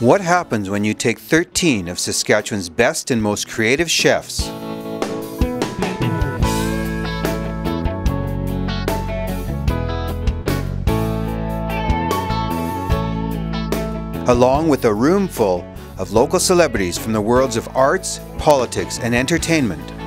What happens when you take 13 of Saskatchewan's best and most creative chefs? Along with a room full of local celebrities from the worlds of arts, politics, and entertainment.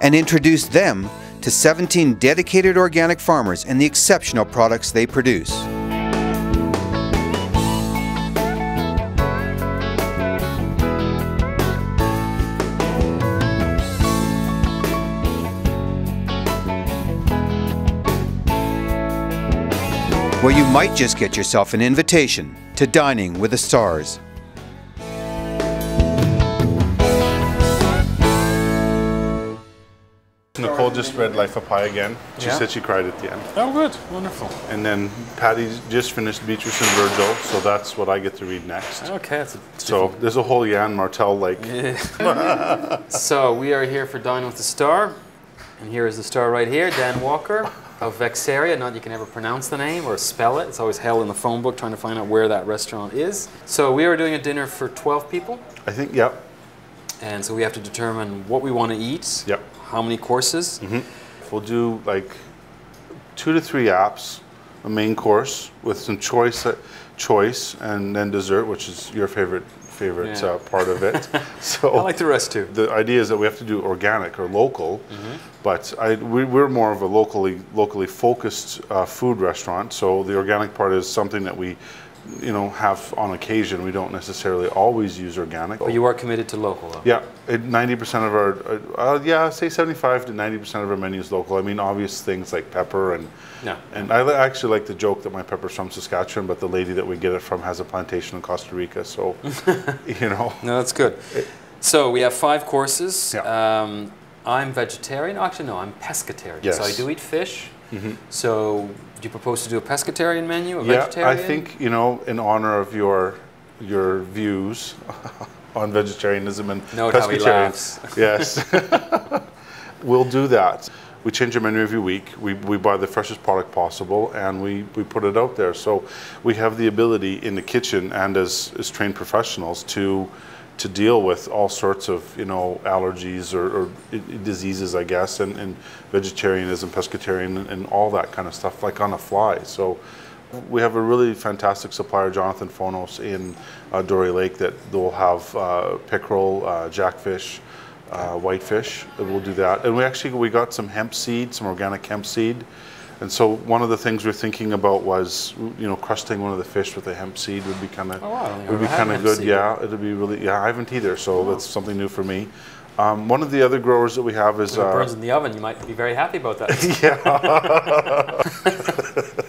And introduce them to 17 dedicated organic farmers and the exceptional products they produce. Where you might just get yourself an invitation to dining with the stars. Nicole just read Life of Pi again. She Yeah? said she cried at the end. Oh, good. Wonderful. And then Patty just finished Beatrice and Virgil, so that's what I get to read next. Okay, that's a So there's a whole Yann Martel like. So we are here for Dine with the Star, and here is the star right here, Dan Walker of Weczeria. Not you can ever pronounce the name or spell it. It's always hell in the phone book trying to find out where that restaurant is. So we are doing a dinner for 12 people, I think, yep, and so we have to determine what we want to eat, yep. How many courses. We'll do like two to three apps, a main course with some choice, uh, choice, and then dessert, which is your favorite favorite Yeah. uh, part of it. so I like the rest too. the idea is that we have to do organic or local, but I, we, we're more of a locally locally focused uh, food restaurant. So the organic part is something that we, you know, have on occasion. We don't necessarily always use organic. But you are committed to local, though. yeah, ninety percent of our, uh, uh, yeah, say seventy-five to ninety percent of our menu is local. I mean, obvious things like pepper and. Yeah. And I actually like the joke that my pepper's from Saskatchewan, but the lady that we get it from has a plantation in Costa Rica. So, you know, No, that's good. So we have five courses. Yeah. Um, I'm vegetarian. Actually, no, I'm pescatarian. Yes. So I do eat fish. Mm-hmm. So do you propose to do a pescatarian menu, a Yeah, vegetarian? I think you know, in honor of your your views on vegetarianism and Note how he pescatarian- laughs. Yes, we'll do that. We change our menu every week. We, we buy the freshest product possible and we, we put it out there. So we have the ability in the kitchen and as, as trained professionals to to deal with all sorts of you know allergies or, or diseases, I guess, and, and vegetarianism, pescatarian, and, all that kind of stuff, like on a fly. So we have a really fantastic supplier, Jonathan Phonos, in uh, Dore Lake, that will have uh, pickerel, uh, jackfish, uh, whitefish. We'll do that, and we actually we got some hemp seed, some organic hemp seed. And so one of the things we're thinking about was, you know, crusting one of the fish with a hemp seed would be kind of Oh, wow, I don't think would be kind of good. seed. Yeah, it'd be really. Yeah, I haven't either, so that's something new for me. Um, one of the other growers that we have is If it uh, burns in the oven, you might be very happy about that. Yeah.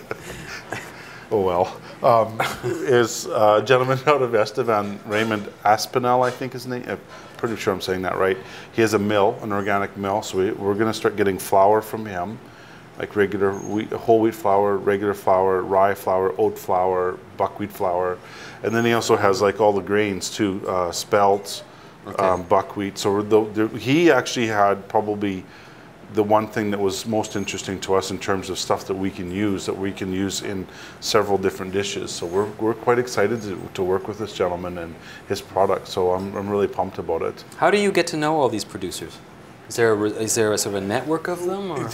oh well, um, is uh, a gentleman out of Estevan, Raymond Aspinall, I think his name. I'm pretty sure I'm saying that right. He has a mill, an organic mill, so we, we're going to start getting flour from him, like regular wheat, whole wheat flour, regular flour, rye flour, oat flour, buckwheat flour, and then he also has like all the grains too, uh, spelt, um, buckwheat. So the, the, he actually had probably the one thing that was most interesting to us in terms of stuff that we can use, that we can use in several different dishes. So we're, we're quite excited to, to work with this gentleman and his product. So I'm, I'm really pumped about it. How do you get to know all these producers? Is there a, is there a sort of a network of them? Or?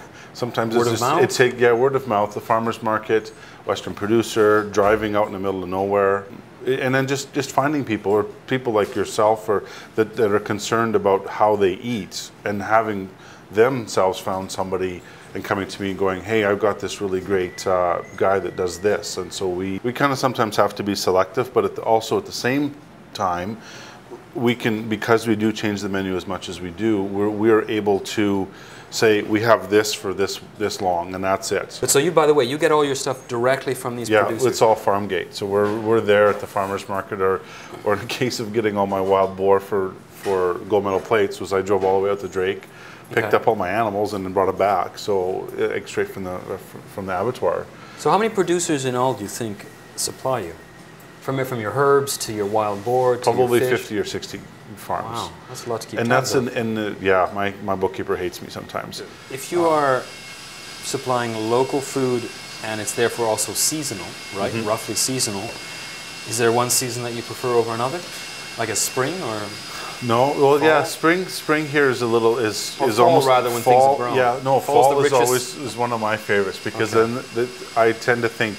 Sometimes Word of it's just, mouth? It take, yeah, word of mouth, the farmer's market, Western producer, driving out in the middle of nowhere. And then just, just finding people or people like yourself or that, that are concerned about how they eat and having themselves found somebody and coming to me and going, hey, I've got this really great uh, guy that does this. And so we, we kind of sometimes have to be selective, but at the, also at the same time, we can because we do change the menu as much as we do we're, we're able to say we have this for this this long and that's it But so you, by the way, you get all your stuff directly from these yeah producers. it's all farm gate so we're, we're there at the farmers market or or in the case of getting all my wild boar for for gold medal plates was i drove all the way out to drake picked Okay. up all my animals and then brought it back so uh, straight from the from the abattoir So how many producers in all do you think supply you? From from your herbs to your wild boar to probably your fish? 50 or 60 farms. Wow, that's a lot to keep And that's in, yeah, my, my bookkeeper hates me sometimes. If you are supplying local food and it's therefore also seasonal, right? Mm-hmm. Roughly seasonal, is there one season that you prefer over another? Like a spring or No, well, yeah, spring spring here is a little is Or is fall, almost rather, when things are fall. grown. Yeah, no, Fall's fall is richest- always is one of my favorites because Okay. then the, I tend to think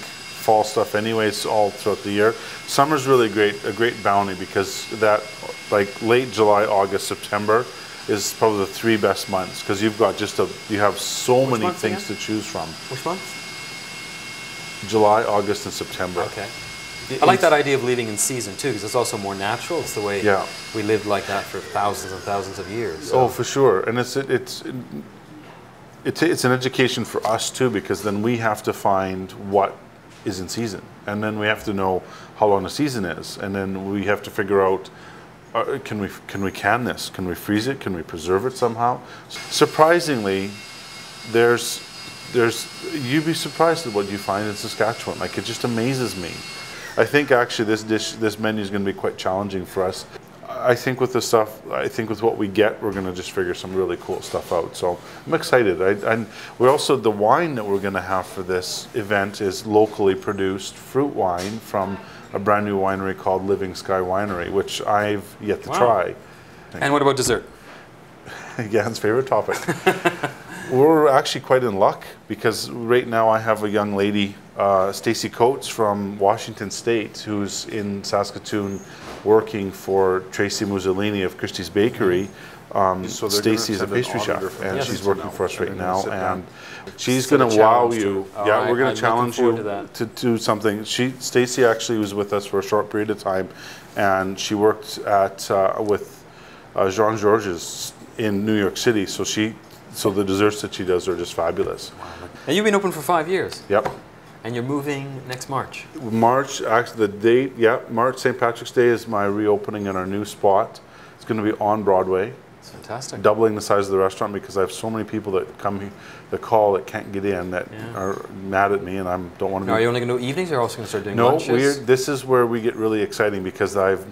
fall stuff anyways all throughout the year. Summer's really great, a great bounty because that like late July, August, September is probably the three best months because you've got just a you have so many things again? to choose from. which one? July, August, and September. Okay. I like that idea of leaving in season too, because it's also more natural. It's the way Yeah. we lived like that for thousands and thousands of years. So Oh, for sure, and it's it's it's it's an education for us too because then we have to find what is in season, and then we have to know how long the season is, and then we have to figure out. Uh, can we can we can this? Can we freeze it? Can we preserve it somehow? Surprisingly, there's there's you'd be surprised at what you find in Saskatchewan. Like it just amazes me. I think actually this dish this menu is going to be quite challenging for us. I think with the stuff, I think with what we get, we're going to just figure some really cool stuff out. So I'm excited. I, and we're also the wine that we're going to have for this event is locally produced fruit wine from a brand new winery called Living Sky Winery, which I've yet to Wow. try. and what about dessert? Yann's favorite topic. We're actually quite in luck because right now I have a young lady, uh, Stacy Coates from Washington State, who's in Saskatoon working for Tracy Muzzolini of Christie's Bakery. Um, So they're Stacy is a pastry chef, and she's working for us right now, and she's going to wow you. All Yeah, right, we're going to challenge you to to do something. She, Stacy, actually was with us for a short period of time, and she worked at uh, with uh, Jean Georges in New York City. So she, so the desserts that she does are just fabulous. And you've been open for five years, Yep. and you're moving next March. March, actually, the date, yeah, March St. Patrick's Day is my reopening in our new spot. It's going to be on Broadway, It's fantastic. doubling the size of the restaurant because I have so many people that come, he- that call that can't get in that Yeah. are mad at me, and I don't want to. Now, are you only going to do evenings, or are you also going to start doing No, lunches? we're, this is where we get really exciting because I've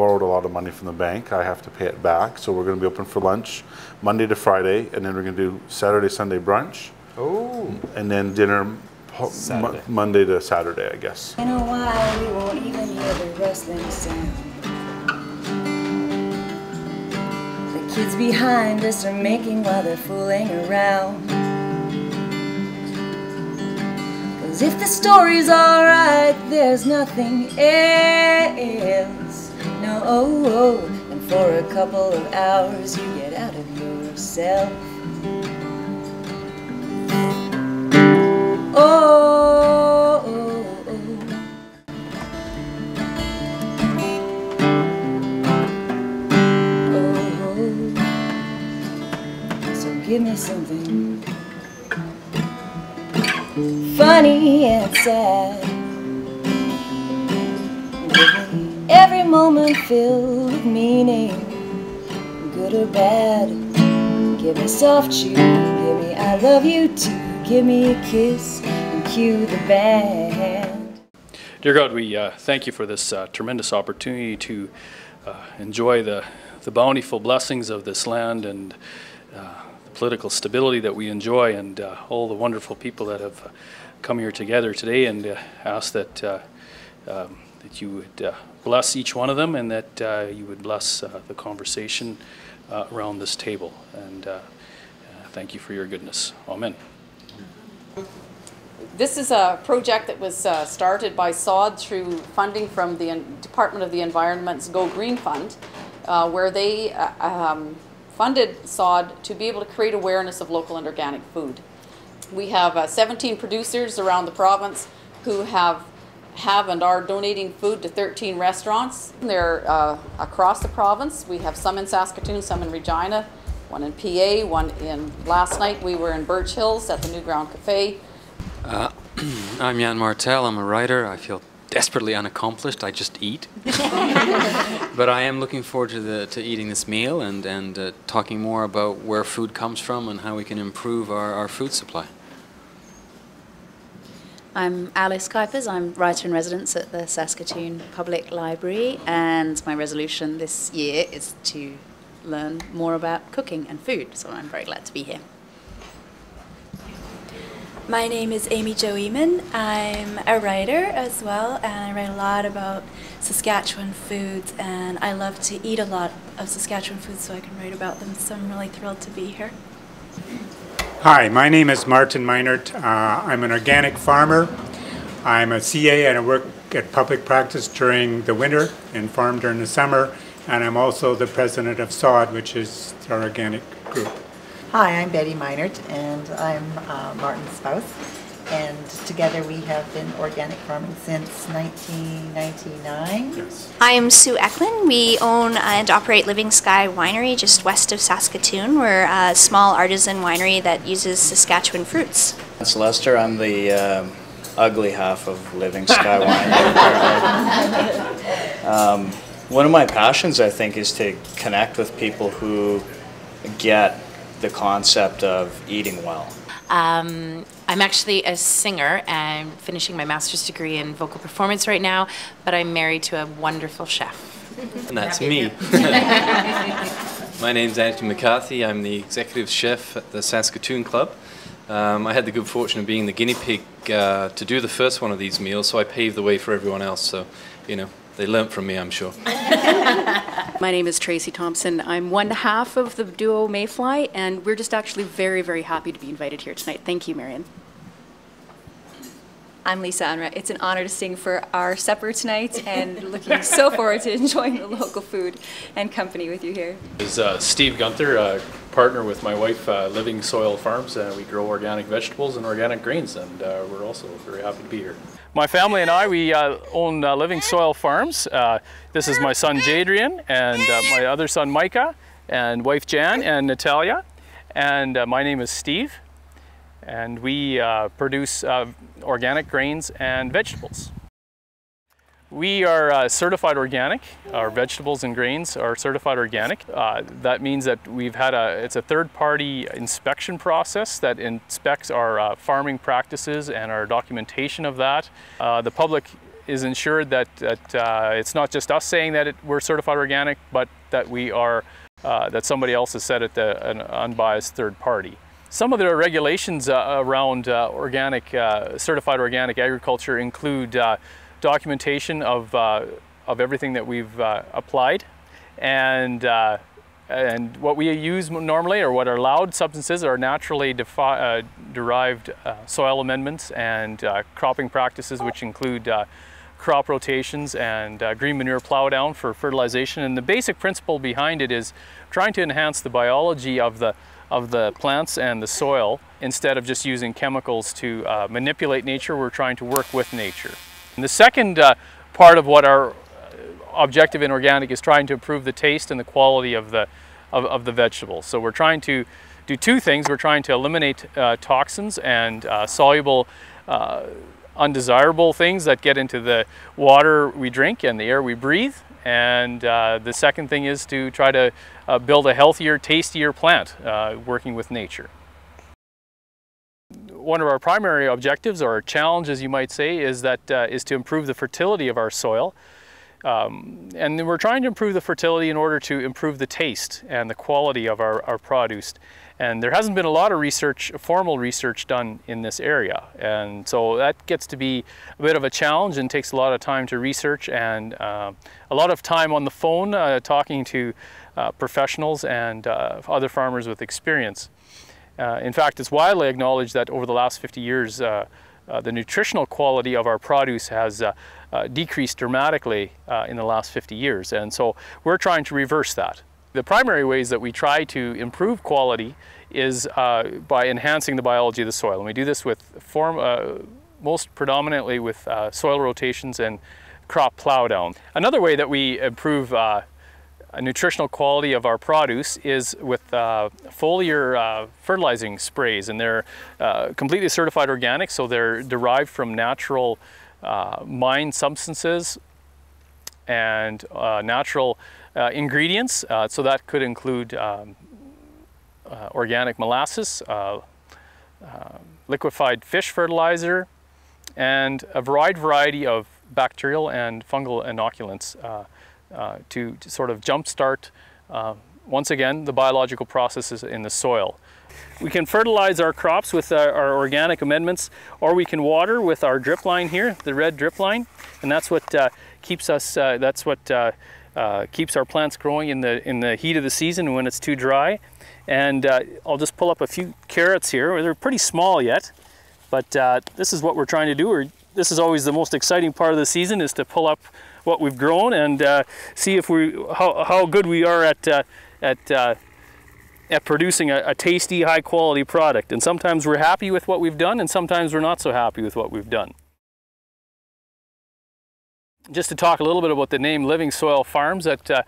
borrowed a lot of money from the bank. I have to pay it back. So we're going to be open for lunch Monday to Friday, and then we're going to do Saturday, Sunday brunch, Oh, and then dinner po- Mo- Saturday. Monday to Saturday, I guess. In a while, we won't even hear the rustling sound. The kids behind us are making while they're fooling around. Cause if the story's alright, there's nothing else. No, oh, oh, and for a couple of hours, you get out of yourself. Give me soft chew, give me I love you too. Give me a kiss and cue the band. Dear God, we uh, thank you for this uh, tremendous opportunity to uh, enjoy the, the bountiful blessings of this land and uh, the political stability that we enjoy, and uh, all the wonderful people that have uh, come here together today. And ask that um, that you would bless each one of them, and that you would bless the conversation uh, around this table. And uh, uh, thank you for your goodness. Amen. This is a project that was uh, started by SOD through funding from the Department of the Environment's Go Green Fund, uh, where they um, funded SOD to be able to create awareness of local and organic food. We have uh, 17 producers around the province who have have and are donating food to 13 restaurants. They're uh, across the province. We have some in Saskatoon, some in Regina, one in PA, one in, last night we were in Birch Hills at the New Ground Cafe. I'm Yann Martel. I'm a writer. I feel desperately unaccomplished. I just eat. but I am looking forward to the to eating this meal and and uh, talking more about where food comes from and how we can improve our, our food supply. I'm Alice Kuipers. I'm writer in residence at the Saskatoon Public Library, and my resolution this year is to learn more about cooking and food, so I'm very glad to be here. My name is Amy Jo Ehman. I'm a writer as well, and I write a lot about Saskatchewan foods, and I love to eat a lot of Saskatchewan foods, so I can write about them. So I'm really thrilled to be here. Hi, my name is Martin Meinert. Uh, I'm an organic farmer. I'm a CA and I work at public practice during the winter and farm during the summer. And I'm also the president of SOD, which is our organic group. Hi, I'm Betty Meinert, and I'm uh, Martin's spouse and together we have been organic farming since 1999. Yes. I am Sue Echlin. We own and operate Living Sky Winery just west of Saskatoon. We're a small artisan winery that uses Saskatchewan fruits. It's Lester. I'm the uh, ugly half of Living Sky Winery. um, one of my passions, I think, is to connect with people who get the concept of eating well. Um, I'm actually a singer and finishing my master's degree in vocal performance right now, but I'm married to a wonderful chef. And that's me. my name's Anthony McCarthy. I'm the executive chef at the Saskatoon Club. Um, I had the good fortune of being the guinea pig uh, to do the first one of these meals, so I paved the way for everyone else. So, you know, they learnt from me, I'm sure. My name is Tracy Thompson. I'm one half of the duo Mayfly, and we're just actually very, very happy to be invited here tonight. Thank you, Marion. I'm Lisa Unra. It's an honor to sing for our supper tonight and looking so forward to enjoying the local food and company with you here. This is uh, Steve Guenther, uh, partner with my wife, uh, Living Soil Farms. Uh, we grow organic vegetables and organic grains, and uh, we're also very happy to be here. My family and I, we uh, own Living Soil Farms. this is my son Jadrian, and my other son Micah, and wife Jan, and Natalia. And my name is Steve and we uh, produce uh, organic grains and vegetables. We are uh, certified organic. Our vegetables and grains are certified organic. Uh, that means that we've had a, it's a third-party inspection process that inspects our uh, farming practices and our documentation of that. Uh, the public is ensured that, that it's not just us saying that it, we're certified organic, but that we are, that somebody else has said it, an unbiased third party. Some of the regulations uh, around uh, organic, uh, certified organic agriculture include uh, documentation of, uh, of everything that we've uh, applied. And, and what we use normally or what are allowed substances are naturally derived soil amendments and cropping practices which include crop rotations and green manure plowdown for fertilization. And the basic principle behind it is trying to enhance the biology of the of the plants and the soil instead of just using chemicals to uh, manipulate nature, we're trying to work with nature. And the second uh, part of what our uh, objective in organic is trying to improve the taste and the quality of the, of, of the vegetables. So we're trying to do two things. We're trying to eliminate uh, toxins and uh, soluble uh, undesirable things that get into the water we drink and the air we breathe. And uh, the second thing is to try to uh, build a healthier, tastier plant uh, working with nature. One of our primary objectives or challenge, as you might say, is, that, uh, is to improve the fertility of our soil. Um, and we're trying to improve the fertility in order to improve the taste and the quality of our, our produce. And there hasn't been a lot of research, formal research done in this area. And so that gets to be a bit of a challenge and takes a lot of time to research and uh, a lot of time on the phone uh, talking to uh, professionals and uh, other farmers with experience. Uh, in fact, it's widely acknowledged that over the last 50 years, uh, the nutritional quality of our produce has decreased dramatically in the last 50 years. And so we're trying to reverse that. The primary ways that we try to improve quality is uh, by enhancing the biology of the soil. And we do this with form, uh, most predominantly with uh, soil rotations and crop plowdown. Another way that we improve uh, nutritional quality of our produce is with uh, foliar uh, fertilizing sprays. And they're completely certified organic, so they're derived from natural mine substances and natural ingredients. Uh, so that could include um, uh, organic molasses, liquefied fish fertilizer, and a wide variety of bacterial and fungal inoculants uh, uh, to, to, sort of jumpstart, uh, once again, the biological processes in the soil. We can fertilize our crops with our, our, organic amendments, or we can water with our drip line here, the red drip line, and that's what uh, keeps us. Uh, that's what uh, uh, keeps our plants growing in the in the heat of the season when it's too dry. And uh, I'll just pull up a few carrots here. They're pretty small yet, but uh, this is what we're trying to do. We're, this is always the most exciting part of the season is to pull up what we've grown and see if we how, how good we are at at at producing a, a, tasty, high quality product. And sometimes we're happy with what we've done and sometimes we're not so happy with what we've done. Just to talk a little bit about the name Living Soil Farms, that uh,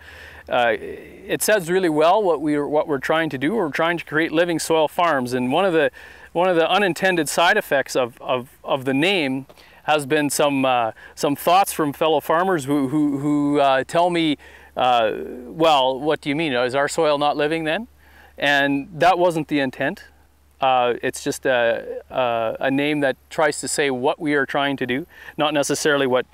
uh, it says really well what we're, what we're trying to do. We're trying to create living soil farms and one of the, one of the unintended side effects of, of, of the name has been some, uh, some thoughts from fellow farmers who, who, who uh, tell me, uh, well, what do you mean? Is our soil not living then? And that wasn't the intent. Uh, it's just a, a, a, name that tries to say what we are trying to do, not necessarily what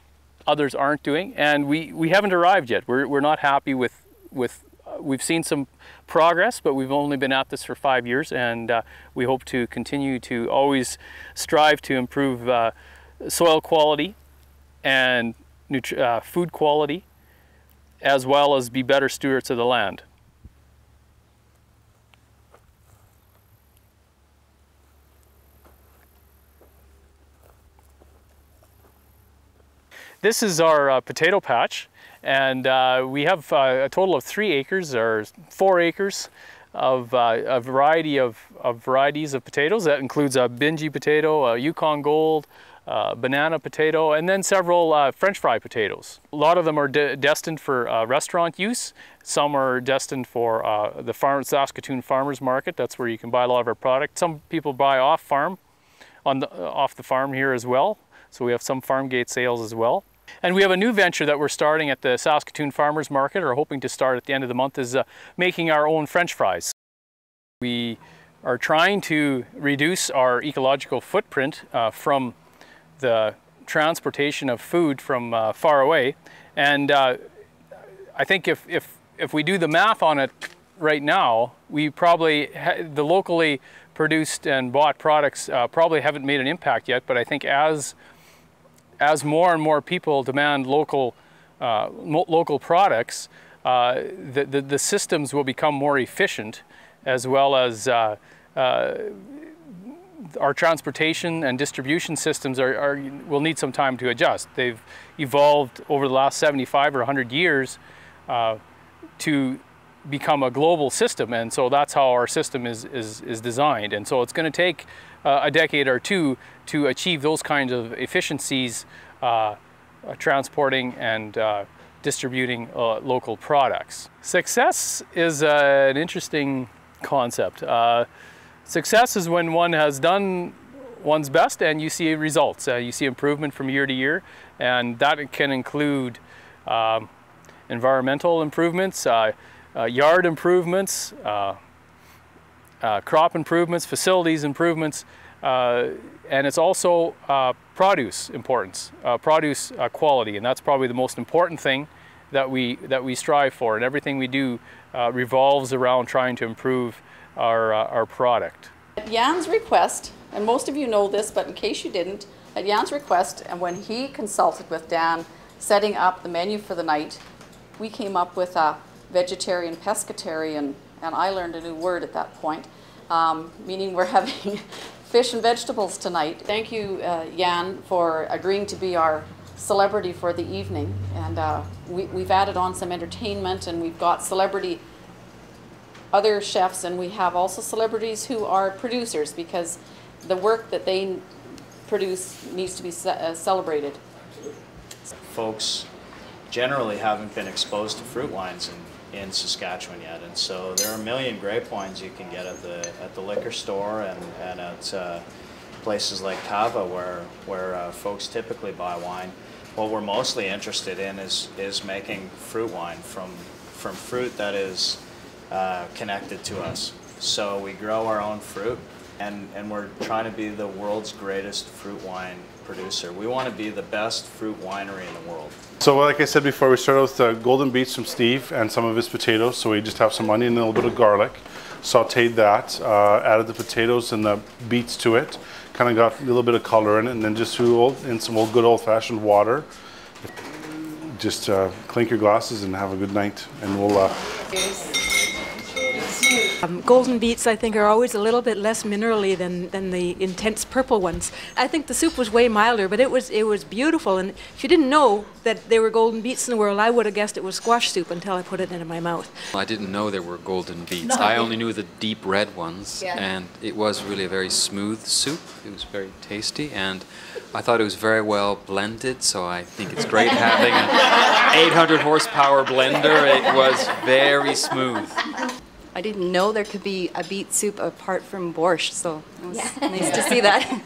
others aren't doing. And we, we haven't arrived yet. We're, we're not happy with, with uh, we've seen some progress, but we've only been at this for five years. And uh, we hope to continue to always strive to improve uh, soil quality and uh, food quality, as well as be better stewards of the land. This is our uh, potato patch and uh, we have uh, a total of three acres or four acres of uh, a variety of, of, varieties of potatoes. That includes a Bintje potato, a Yukon Gold, uh, banana potato, and then several uh, French fry potatoes. A lot of them are de destined for restaurant use. Some are destined for the farm, Saskatoon Farmers Market. That's where you can buy a lot of our product. Some people buy off farm, on the, off the farm here as well. So we have some farm gate sales as well. And we have a new venture that we're starting at the Saskatoon Farmers Market, or hoping to start at the end of the month, is uh, making our own French fries. We are trying to reduce our ecological footprint uh, from the transportation of food from uh, far away. And uh, I think if, if, if we do the math on it right now, we probably, the locally produced and bought products uh, probably haven't made an impact yet, but I think as as more and more people demand local, uh, local products, uh, the, the, the, systems will become more efficient as well as uh, uh, our transportation and distribution systems are, are, will need some time to adjust. They've evolved over the last 75 or 100 years uh, to become a global system and so that's how our system is, is, is designed and so it's going to take uh, a decade or two to achieve those kinds of efficiencies uh, transporting and uh, distributing uh, local products. Success is uh, an interesting concept. Uh, success is when one has done one's best and you see results. you see improvement from year to year and that can include um, environmental improvements, yard improvements, uh, crop improvements, facilities improvements, uh, and it's also uh, produce importance, uh, produce uh, quality, and that's probably the most important thing that we that we strive for. And everything we do uh, revolves around trying to improve our our product. At Yann's request, and most of you know this, but in case you didn't, at Yann's request, and when he consulted with Dan, setting up the menu for the night, we came up with a vegetarian pescatarian and I learned a new word at that point, um, meaning we're having fish and vegetables tonight. Thank you, uh, Yann, for agreeing to be our celebrity for the evening. And uh, we, we've added on some entertainment and we've got celebrity other chefs and we have also celebrities who are producers because the work that they produce needs to be ce uh, celebrated. Folks generally haven't been exposed to fruit wines and in Saskatchewan yet, and so there are a million grape wines you can get at the at the liquor store and and at uh, places like Cava where where uh, folks typically buy wine. What we're mostly interested in is is making fruit wine from from fruit that is uh, connected to us. So we grow our own fruit, and and we're trying to be the world's greatest fruit wine producer. We want to be the best fruit winery in the world. So like I said before, we started with the golden beets from Steve and some of his potatoes. So we just have some onion and a little bit of garlic. Sauteed that, uh, added the potatoes and the beets to it. Kind of got a little bit of color in it and then just threw old, in some old good old fashioned water. Just uh, clink your glasses and have a good night and we'll uh, Um, golden beets, I think, are always a little bit less minerally than, than the intense purple ones. I think the soup was way milder, but it was it was beautiful. And if you didn't know that there were golden beets in the world, I would have guessed it was squash soup until I put it into my mouth. I didn't know there were golden beets. No. I only knew the deep red ones, Yeah. and it was really a very smooth soup. It was very tasty, and I thought it was very well blended. So I think it's great having an 800 horsepower blender. It was very smooth. I didn't know there could be a beet soup apart from borscht, so it was nice to see that.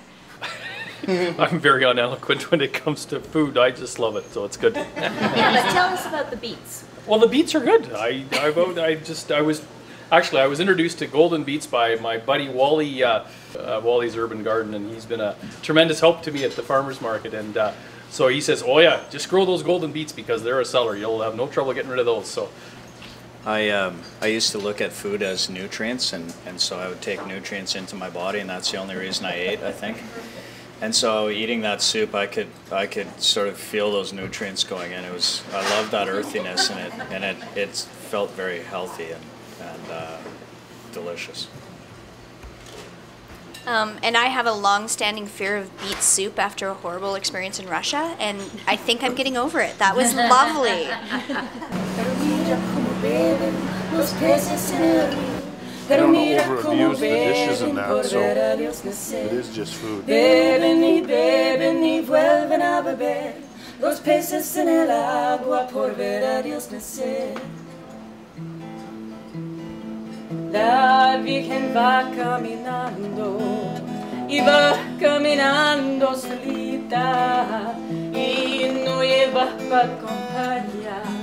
I'm very uneloquent when it comes to food. I just love it, so it's good. Yeah, but tell us about the beets. Well, the beets are good. I, I, vote- I just, I was, actually, I was introduced to golden beets by my buddy Wally, uh, uh, Wally's Urban Garden, and he's been a tremendous help to me at the farmer's market. And uh, so he says, oh yeah, just grow those golden beets because they're a seller. You'll have no trouble getting rid of those. So I, um, I used to look at food as nutrients, and, and so I would take nutrients into my body, and that's the only reason I ate, I think. And so eating that soup, I could I could sort of feel those nutrients going in. It was I loved that earthiness in it, and it it felt very healthy and and uh, delicious. Um, and I have a long-standing fear of beet soup after a horrible experience in Russia, and I think I'm getting over it. That was lovely. I don't over abuse the dishes and that, so it is just food. Y beben y vuelven a beber los peces en el agua por ver a Dios nacer. La Virgen va caminando y va caminando solita y no lleva pa compañía.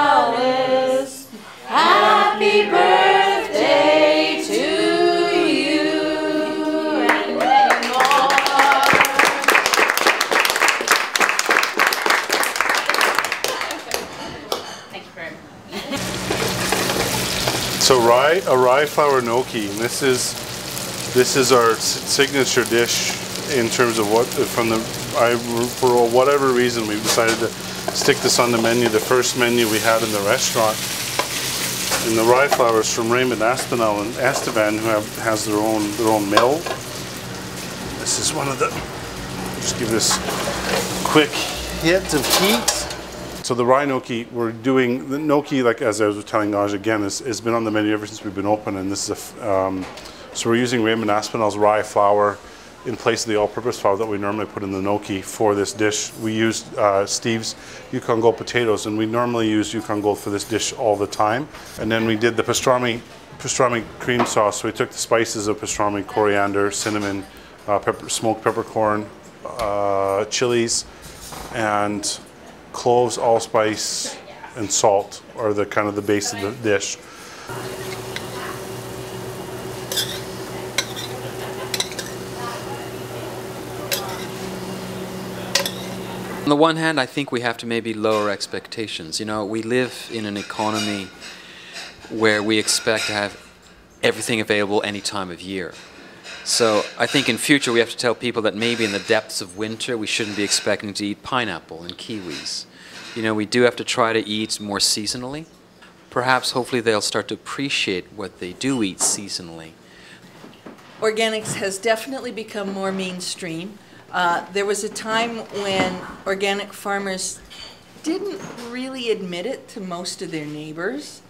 So rye, a rye flour gnocchi. And this is this is our signature dish in terms of what from the I for whatever reason we decided to stick this on the menu. The first menu we had in the restaurant. And the rye flour is from Raymond Aspinall and Estevan, who have, has their own their own mill. This is one of the. Just give this quick hit of heat. So the rye gnocchi, we're doing the gnocchi, like as I was telling Naj again, has been on the menu ever since we've been open, and this is a. Um, so we're using Raymond Aspinall's rye flour in place of the all-purpose flour that we normally put in the gnocchi for this dish. We used uh, Steve's Yukon Gold potatoes, and we normally use Yukon Gold for this dish all the time. And then we did the pastrami pastrami cream sauce. So we took the spices of pastrami, coriander, cinnamon, uh, pepper, smoked peppercorn, uh, chilies, and cloves, allspice, and salt are the kind of the base of the dish. On the one hand, I think we have to maybe lower expectations. You know, we live in an economy where we expect to have everything available any time of year. So I think in future we have to tell people that maybe in the depths of winter we shouldn't be expecting to eat pineapple and kiwis. You know, we do have to try to eat more seasonally. Perhaps, hopefully, they'll start to appreciate what they do eat seasonally. Organics has definitely become more mainstream. Uh, there was a time when organic farmers didn't really admit it to most of their neighbors,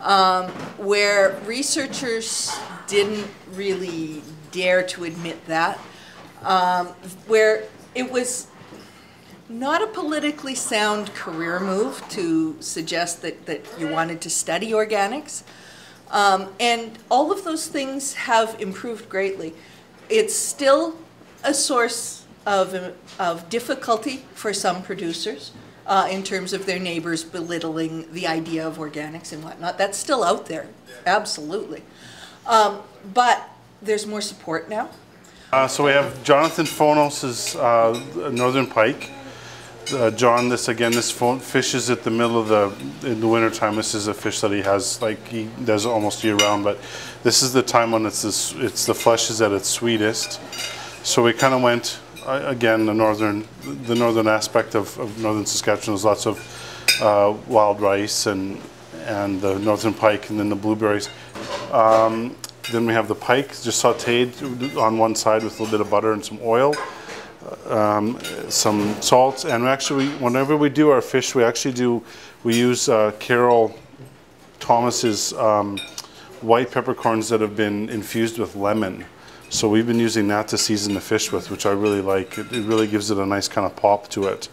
um, where researchers didn't really dare to admit that, um, where it was not a politically sound career move to suggest that, that you wanted to study organics. Um, and all of those things have improved greatly. It's still a source of, of difficulty for some producers uh, in terms of their neighbors belittling the idea of organics and whatnot. That's still out there, absolutely. Um, but there's more support now. Uh, so we have Jonathan Phonos' uh, Northern Pike. Uh, John, this again, this fish is at the middle of the, in the wintertime, this is a fish that he has, like, he does almost year round, but this is the time when it's, this, it's the flesh is at its sweetest. So we kind of went, uh, again, the northern, the northern aspect of, of northern Saskatchewan, there's lots of uh, wild rice and, and the northern pike and then the blueberries. Um, then we have the pike, just sauteed on one side with a little bit of butter and some oil um, some salt, and actually, whenever we do our fish, we actually do, we use uh, Carol Thomas's um, white peppercorns that have been infused with lemon. So we've been using that to season the fish with, which I really like. It, it really gives it a nice kind of pop to it.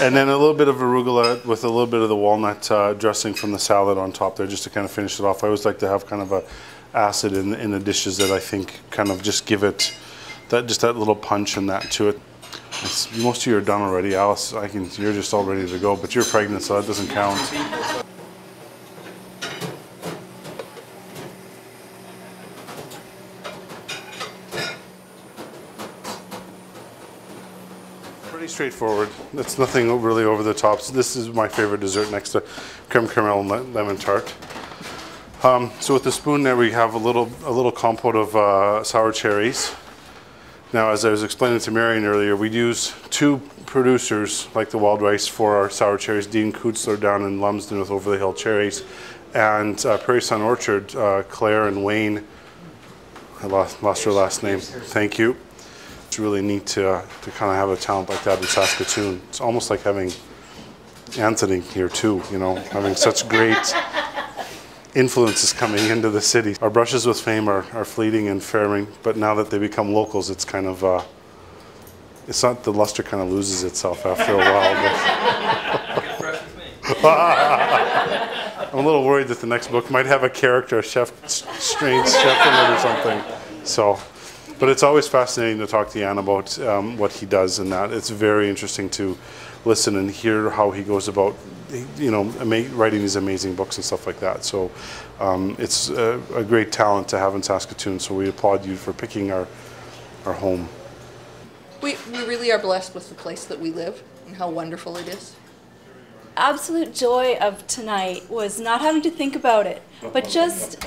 And then a little bit of arugula with a little bit of the walnut uh, dressing from the salad on top there, just to kind of finish it off. I always like to have kind of a acid in, in the dishes that I think kind of just give it that just that little punch and that to it. It's, most of you are done already, Alice. I can. You're just all ready to go, but you're pregnant, so that doesn't count. Pretty straightforward. It's nothing really over the top. So this is my favorite dessert next to creme caramel lemon tart. Um, so with the spoon there, we have a little a little compote of uh, sour cherries. Now, as I was explaining to Marion earlier, we use two producers like the wild rice for our sour cherries. Dean Kutzler down in Lumsden with Over the Hill Cherries, and uh, Prairie Sun Orchard, uh, Claire and Wayne. I lost, lost her last name. Thank you. It's really neat to, uh, to kind of have a talent like that in Saskatoon. It's almost like having Anthony here too, you know, having such great influences coming into the city. Our brushes with fame are, are fleeting and faring, but now that they become locals, it's kind of, uh, it's not, the luster kind of loses itself after a while. I'm a little worried that the next book might have a character, a chef, strange chef in it or something. So, but it's always fascinating to talk to Yann about um, what he does and that. It's very interesting to listen and hear how he goes about, you know, writing these amazing books and stuff like that. So um, it's a, a, great talent to have in Saskatoon. So we applaud you for picking our our home. We, we really are blessed with the place that we live and how wonderful it is. Absolute joy of tonight was not having to think about it, but just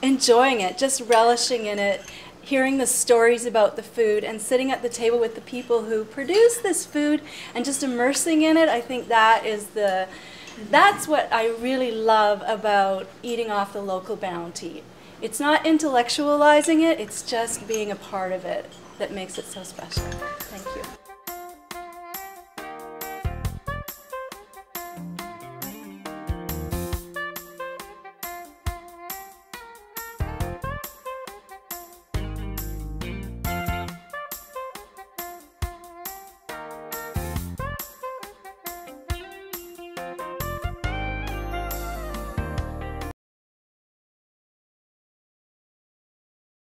enjoying it, just relishing in it, hearing the stories about the food and sitting at the table with the people who produce this food and just immersing in it, I think that is the that's what I really love about eating off the local bounty. It's not intellectualizing it, it's just being a part of it that makes it so special. Thank you.